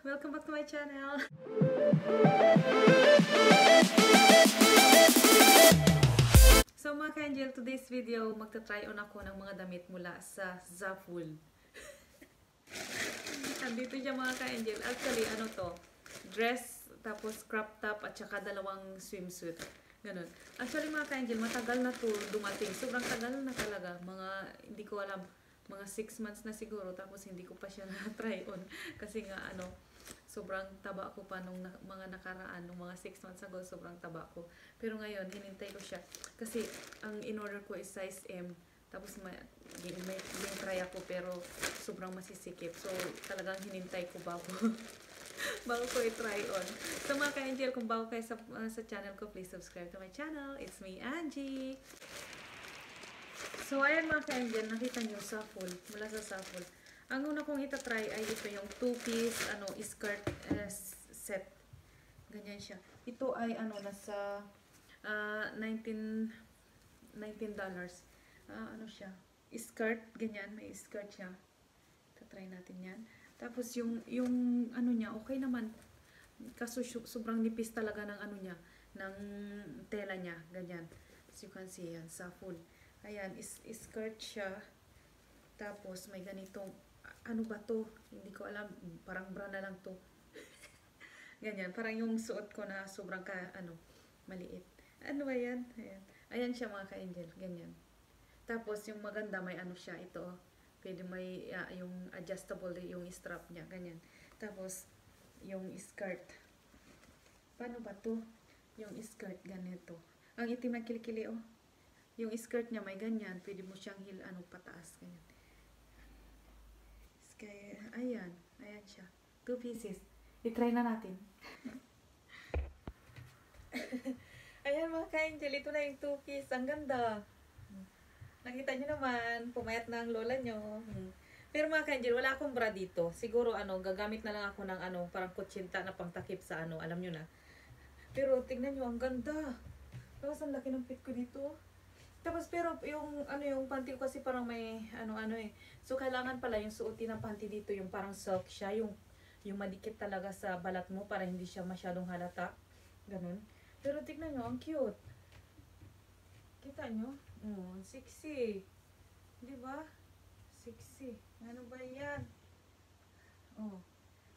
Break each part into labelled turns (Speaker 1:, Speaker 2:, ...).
Speaker 1: Welcome back to my channel! So mga ka-angel, today's video, magta-try on ako ng mga damit mula sa Zaful. Andito siya mga ka-angel. Actually, ano to? Dress, tapos crop top, at saka dalawang swimsuit. Ganun. Actually mga ka-angel, matagal na to dumating. Sobrang tagal na talaga. Mga, hindi ko alam, mga 6 months na siguro. Tapos hindi ko pa siya na-try on. Kasi nga ano, sobrang taba ko pa nung na, mga nakaraan, nung mga 6 months ago, sobrang taba ko. Pero ngayon, hinintay ko siya. Kasi ang in-order ko is size M. Tapos may, may, may try ako pero sobrang masisikip. So talagang hinintay ko bago bago ko i-try on. So mga ka-angel, kung bago kayo sa, uh, sa channel ko, please subscribe to my channel. It's me, Angie. So ayan mga ka-angel, nakita nyo full, mula sa Saful. Ang una kong itatry ay two-piece ano, skirt uh, set. Ganyan siya. Ito ay ano, nasa uh, 19 $19 dollars. Uh, ano siya? Skirt, ganyan, may skirt siya. Tatry natin yan. Tapos yung, yung ano niya, okay naman. Kaso sobrang nipis talaga ng ano niya, ng tela niya, ganyan. As you can see, yan, sa full. Ayan, is skirt siya. Tapos may ganitong, ano ba to? Hindi ko alam, parang bra na lang to. ganyan, parang yung suot ko na sobrang ka, ano, maliit. Ano ba yan? Ayan. Ayan siya mga ka-angel, ganyan. Tapos yung maganda may ano siya, ito. Pwede may uh, yung adjustable yung strap niya, ganyan. Tapos yung skirt. Paano ba to? Yung skirt ganito. Ang itim na kilikili oh. Yung skirt niya may ganyan, pwede mo siyang hil ano pataas ganyan. Kaya, ayan, ayan siya. Two pieces. I-try na natin. Ayan mga ka-angel, ito na yung two piece. Ang ganda. Nakita nyo naman, pumayat na ang lola nyo. Pero mga ka-angel, wala akong bra dito. Siguro ano, gagamit na lang ako ng ano, parang kutsinta na pangtakip sa ano, alam nyo na. Pero tingnan nyo, ang ganda. Tapos ang laki ng fit ko dito. Tapos pero yung ano yung panty ko kasi parang may ano ano eh. So kailangan pala yung suotin ng panty dito yung parang silk siya, yung yung madikit talaga sa balat mo para hindi siya masyadong halata. Ganun. Pero tignan nyo, ang cute. Kita nyo? Oh, sexy. Di ba? Sexy. Ano ba yan? Oh.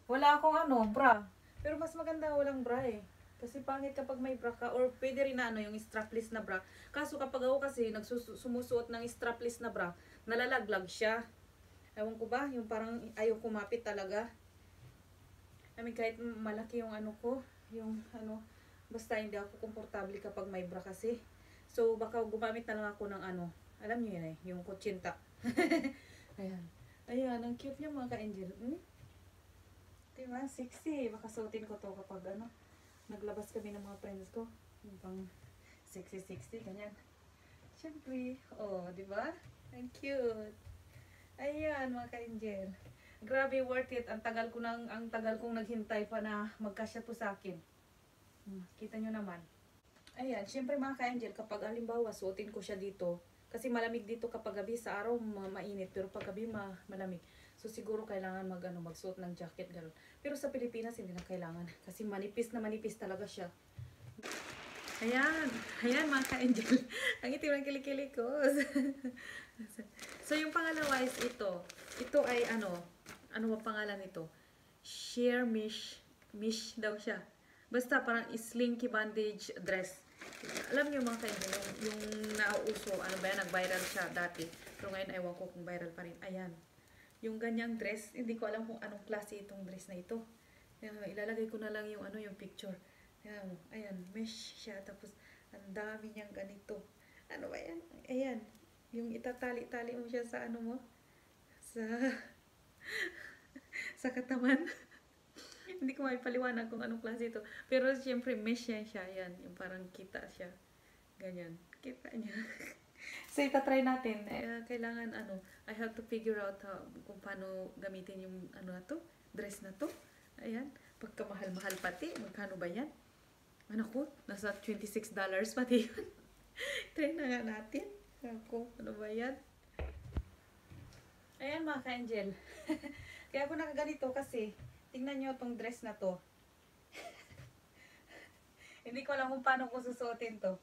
Speaker 1: Wala akong ano, bra. Pero mas maganda walang bra eh. Kasi pangit kapag may bra ka or pwede rin na ano yung strapless na bra. Kaso kapag ako kasi nagsusuot ng strapless na bra, nalalaglag siya. Ewan ko ba, yung parang ayaw kumapit talaga. I mean, kahit malaki yung ano ko, yung ano, basta hindi ako komportable kapag may bra kasi. So, baka gumamit na lang ako ng ano, alam niyo yun eh, yung kutsinta. Ayan. Ayan, ang cute niya mga ka-angel. Hmm? Diba? Sexy. Baka suotin ko to kapag ano, naglabas kami ng mga friends ko. Yung pang sexy-sexy, ganyan. Siyempre, oh, di ba? Ang cute. Ayan, mga ka-angel. Grabe, worth it. Ang tagal ko nang, ang tagal kong naghintay pa na magkasya to sa akin. Hmm, kita nyo naman. Ayan, syempre mga ka-angel, kapag halimbawa, suotin ko siya dito, kasi malamig dito kapag gabi, sa araw ma mainit, pero pag gabi ma malamig. So siguro kailangan mag, ano, magsuot ng jacket, gano'n. Pero sa Pilipinas, hindi na kailangan. Kasi manipis na manipis talaga siya. Ayan, ayan mga ka-angel. Ang itim ng kilikili ko. so yung pangalawa is ito. Ito ay ano, ano ba pangalan nito? Sheer Mish, Mish daw siya. Basta parang slinky bandage dress. Alam niyo mga kaibigan, yung, yung nauuso, ano ba yan, nag-viral siya dati. Pero ngayon, ewan ko kung viral pa rin. Ayan. Yung ganyang dress, hindi ko alam kung anong klase itong dress na ito. Ayan, ilalagay ko na lang yung ano yung picture. Ayan, ayan, mesh siya. Tapos, ang dami niyang ganito. Ano ba yan? Ayan. Yung itatali-tali mo siya sa ano mo. Sa, sa katawan. Hindi ko maipaliwanag kung anong klase ito. Pero siyempre, mesh siya. Yan, yung parang kita siya. Ganyan. Kita niya. so, itatry natin. Eh, kailangan, ano, I have to figure out how, kung paano gamitin yung, ano na to, dress na to. Ayan. Pagkamahal-mahal pati. Magkano ba yan? Ano ko? Nasa $26 pati yun. Try na nga natin. Ako, ano ba yan? Ayan mga ka-angel. Kaya ako nakaganito kasi tingnan nyo tong dress na to. Hindi ko alam kung paano ko susuotin to.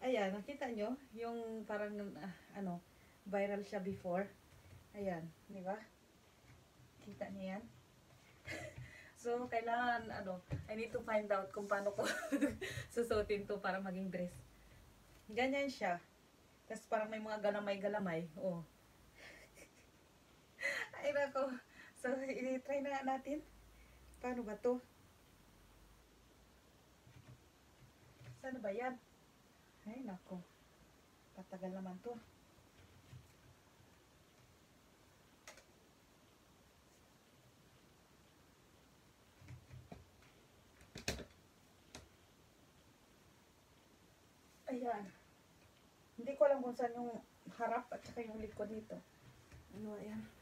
Speaker 1: Ayan, nakita nyo? Yung parang, ah, ano, viral siya before. Ayan, di ba? Kita niyo yan? so, kailangan, ano, I need to find out kung paano ko susuotin to para maging dress. Ganyan siya. Tapos parang may mga galamay-galamay. Oh. Ay, nako. So, i-try na natin. Paano ba to? Saan ba yan? Ay, nako. Patagal naman to. Ayan. Hindi ko alam kung saan yung harap at saka yung likod nito. Ano, ayan. Hindi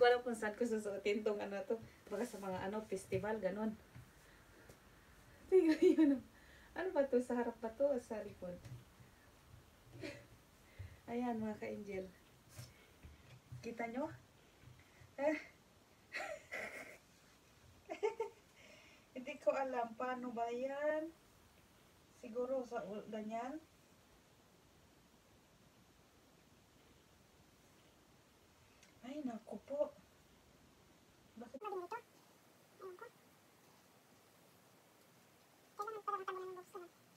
Speaker 1: ko alam kung saan ko susuotin tong ano to. Baka sa mga ano, festival, ganun. Tingnan yun. Ano ba to? Sa harap ba to sa likod? Ayan mga ka-angel. Kita nyo? Eh. Hindi ko alam paano ba yan. Siguro sa ganyan.
Speaker 2: すいません。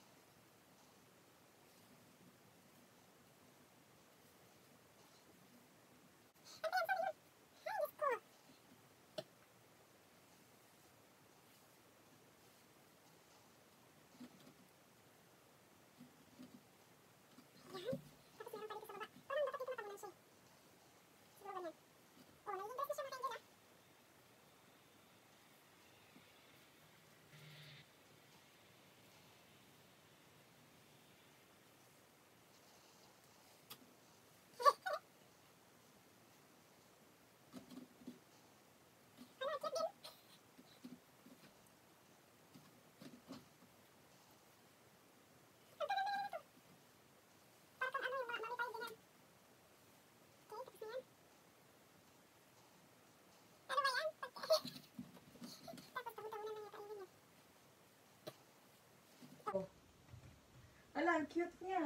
Speaker 1: Ala, ang cute niya.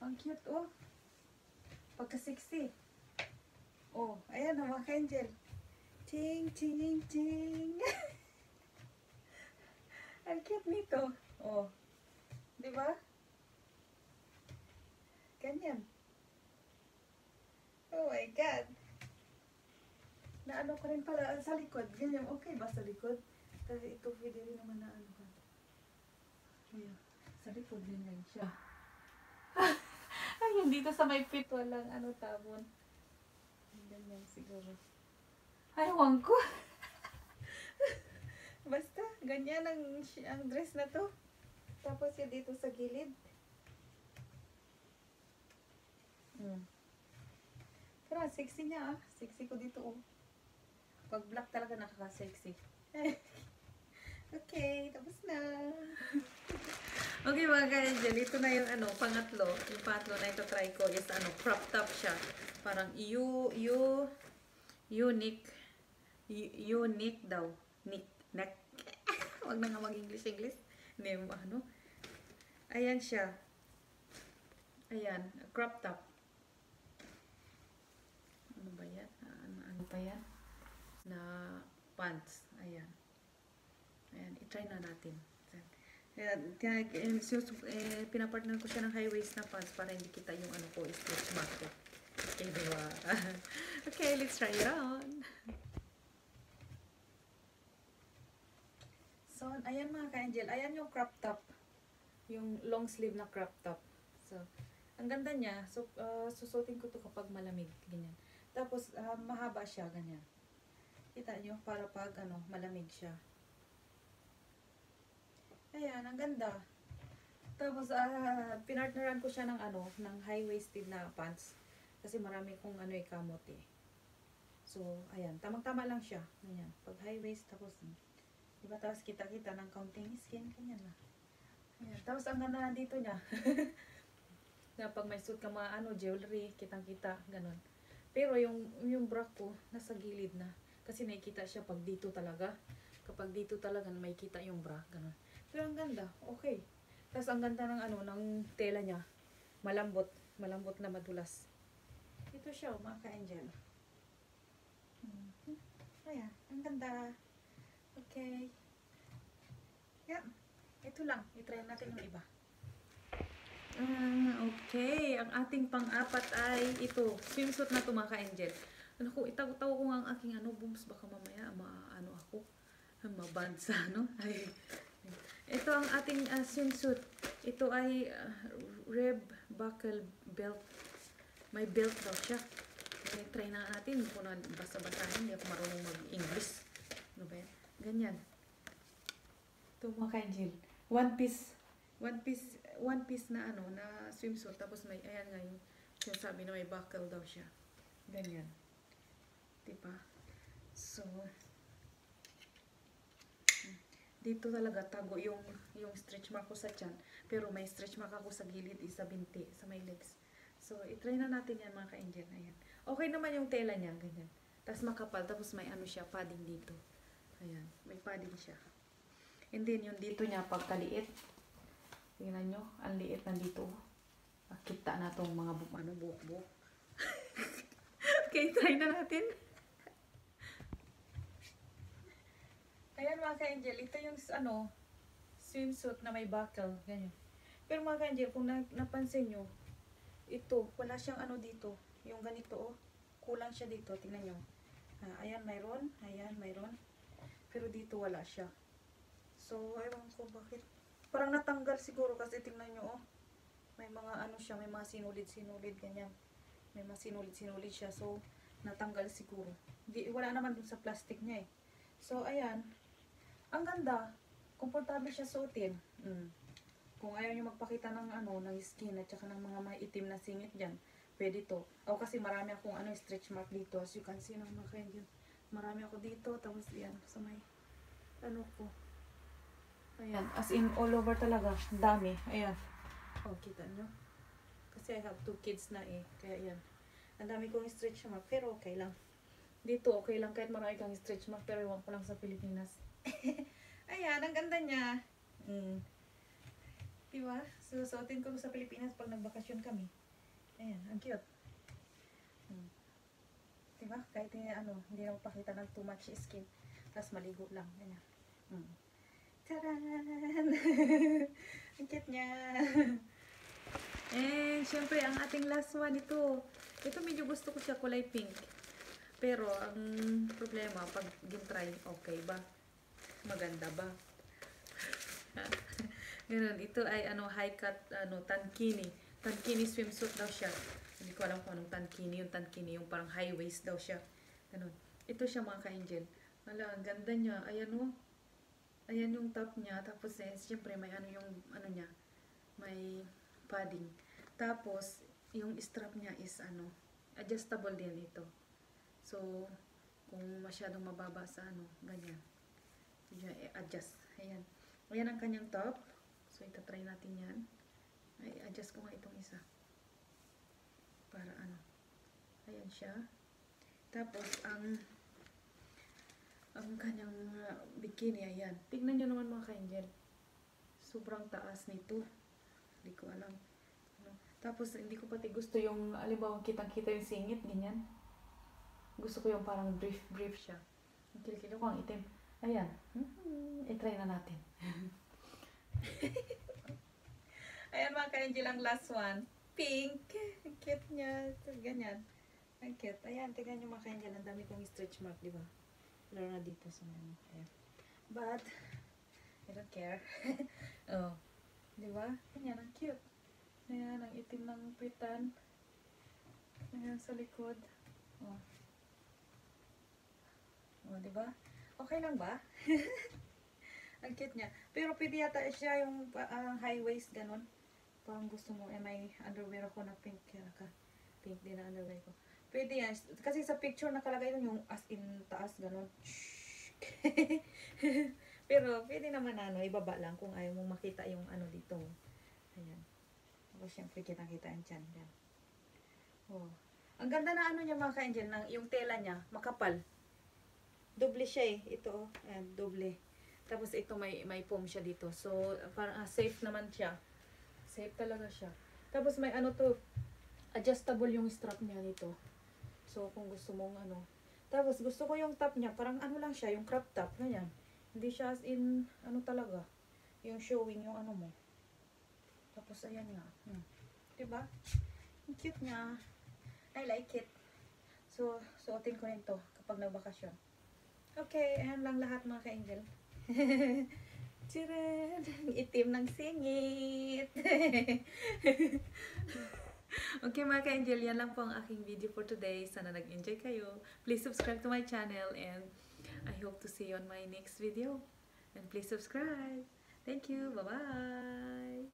Speaker 1: Ang cute, oh. Pagka-sexy. Oh, ayan oh, mga ka-angel. Ching, ching, ching. ang cute nito. Oh. Di ba? Ganyan. Oh my God. Naano ko rin pala sa likod. Ganyan, okay ba sa likod? Kasi ito pwede rin naman na ano ka. Ayan. Sa likod ganyan siya. Ayun, dito sa may fit walang ano tabon. Ganyan siguro. Ay, wang ko. Basta, ganyan ang, ang dress na to. Tapos yun dito sa gilid. Hmm. Pero sexy niya ah. Sexy ko dito oh. Pag black talaga nakaka-sexy. okay, tapos na. okay mga ka-angel, ito na yung ano, pangatlo. Yung pangatlo na ito try ko is ano, crop top siya. Parang u, u, unique, unique daw. Nick, neck. Wag na nga mag-English-English. Hindi, ano. Ayan siya. Ayan, crop top. Ano ba yan? Ah, Ano, ano pa yan? Na pants. Ayan. I-try na natin. Kaya, eh, eh, pinapartner ko siya ng high waist na pants para hindi kita yung ano ko, stretch mark ko. Okay, diba? okay, let's try it on. So, ayan mga ka-angel. Ayan yung crop top. Yung long sleeve na crop top. So, ang ganda niya. So, uh, susutin ko to kapag malamig. Ganyan. Tapos, ah, mahaba siya. Ganyan. Kita nyo? Para pag ano, malamig siya. Ayan, ang ganda. Tapos, ah, pinartneran ko siya ng ano, ng high-waisted na pants. Kasi marami kong ano, ikamot eh. So, ayan. Tamang-tama lang siya. Ganyan. Pag high waist, tapos, di ba, tapos kita-kita ng counting skin, ganyan lang. Ayan. Tapos ang ganda na dito niya. na pag may suit ka mga ano, jewelry, kitang-kita, ganun. Pero yung, yung bra ko, nasa gilid na. Kasi nakikita siya pag dito talaga. Kapag dito talaga, may kita yung bra, ganun. Pero ang ganda, okay. Tapos ang ganda ng ano, ng tela niya. Malambot, malambot na madulas. Ito siya, oh, mga ka-angel. Mhm. Ayan, ang ganda. Okay. Yeah. Ito lang. I-try natin yung iba. Ah, okay. Ang ating pang-apat ay ito. Swimsuit na to mga ka-angel. Ano ko, itago-tago ko nga ang aking ano, booms. Baka mamaya, ma-ano ako. Maband sa ano. Ay. Ito ang ating ah, swimsuit. Ito ay ah, rib buckle belt. May belt daw siya. Okay, try na natin. Kung na basa-basahin, hindi ako marunong mag-English. Ano ba yan? Ganyan. Ito mga ka-angel. One piece. One piece, one piece na ano, na swimsuit. Tapos may, ayan nga yung sinasabi na may buckle daw siya. Ganyan. Diba? So, dito talaga tago yung yung stretch mark ko sa tiyan. Pero may stretch mark ako sa gilid, isa binti, sa may legs. So, itry na natin yan mga ka-angel. Ayan. Okay naman yung tela niya, ganyan. Tapos makapal, tapos may ano siya, padding dito. Ayan, may padding siya. And then, yung dito niya, pagkaliit. Tingnan nyo, ang liit nandito. Kita na tong mga bu- ano, buhok-buhok. okay, try na natin. Ayan mga ka-angel, ito yung ano, swimsuit na may buckle. Ganyan. Pero mga ka-angel, kung na, napansin nyo, ito, wala siyang ano dito. Yung ganito, oh. Kulang siya dito. Tingnan nyo. Ah, ayan, mayroon. Ayan, mayroon. Pero dito wala siya. So, ewan ko bakit. Parang natanggal siguro kasi tingnan nyo, oh. May mga ano siya, may mga sinulid-sinulid, ganyan. May mga sinulid-sinulid siya. So, natanggal siguro. Di, wala naman dun sa plastic niya eh. So, ayan. Ang ganda. Komportable siya suotin. Mm. Kung ayaw nyo magpakita ng ano, ng skin at saka ng mga maitim na singit dyan, pwede to. Ako kasi marami akong ano, stretch mark dito. As you can see ng mga Marami ako dito. Tapos yan, sa may ano ko. Ayan, as in all over talaga. Dami. Ayan. Oh, kita nyo? Kasi I have two kids na eh. Kaya yan. Ang dami kong stretch mark. Pero okay lang. Dito okay lang kahit marami kang stretch mark. Pero iwan ko lang sa Pilipinas. Ayan, ang ganda niya. Mm. Diba? Susuotin ko sa Pilipinas pag nagbakasyon kami. Ayan, ang cute. Mm. Diba? Kahit eh, ano, hindi na magpakita ng too much skin. Tapos maligo lang. Ganyan. Mm. Taran! ang cute niya. eh, syempre, ang ating last one ito. Ito medyo gusto ko siya kulay pink. Pero, ang problema, pag gintry, okay ba? Maganda ba? Ganun, ito ay ano, high cut, ano, tankini. Tankini swimsuit daw siya. Hindi ko alam kung anong tankini. Yung tankini, yung parang high waist daw siya. Ganun. Ito siya mga ka-angel. Wala, ang ganda niya. Ayan o. Ayan yung top niya. Tapos eh, siyempre may ano yung, ano niya, may padding. Tapos, yung strap niya is ano, adjustable din ito. So, kung masyadong mababa sa ano, ganyan. Medyo i-adjust. Ayan. Ayan ang kanyang top. So, itatry natin yan. Ay, adjust ko nga itong isa. Para ano. Ayan siya. Tapos, ang ang kanyang uh, bikini, ayan. Tignan nyo naman mga ka-angel. Sobrang taas nito. Hindi ko alam. Ano. Tapos, hindi ko pati gusto yung, alimbawa, kitang-kita yung singit, ganyan. Gusto ko yung parang brief, brief siya. Ang kilikilo ko ang itim. Ayan. Hmm, i-try na natin. Ayan mga ka-angel ang last one. Pink. Ang cute niya. Ganyan. Ang cute. Ayan, tignan nyo mga ka-angel. Ang dami kong stretch mark, di ba? Lalo na dito sa mga. But, I don't care. oh. Di ba? Ganyan, ang cute. Ayan, ang itim ng pitan. Ayan, sa likod. Oh. Oh, di ba? Okay lang ba? Ang cute niya. Pero pwede yata siya yung ah, high waist, ganun. Parang gusto mo, eh, may underwear ako na pink. Kaya ka, pink din na underwear ko. Pwede yan. Kasi sa picture nakalagay doon yung as in taas, ganun. Pero pwede naman ano, ibaba lang kung ayaw mong makita yung ano dito. Ayan. Tapos syempre kitang-kita tiyan dyan. Oh. Ang ganda na ano niya mga ka-angel, ng, yung tela niya, makapal. Doble siya eh. Ito, oh. Ayan, doble. Tapos ito may may foam siya dito. So, parang ah, safe naman siya. Safe talaga siya. Tapos may ano to, adjustable yung strap niya nito. So, kung gusto mong ano. Tapos gusto ko yung top niya, parang ano lang siya, yung crop top, ganyan. Hindi siya as in, ano talaga, yung showing yung ano mo. Tapos ayan nga. Hmm. Diba? Ang cute niya. I like it. So, suotin ko rin to kapag nagbakasyon. Okay, ayan lang lahat mga ka-angel. Tiran! Itim ng singit! okay mga ka-angel, yan lang po ang aking video for today. Sana nag-enjoy kayo. Please subscribe to my channel and I hope to see you on my next video. And please subscribe. Thank you. Bye-bye.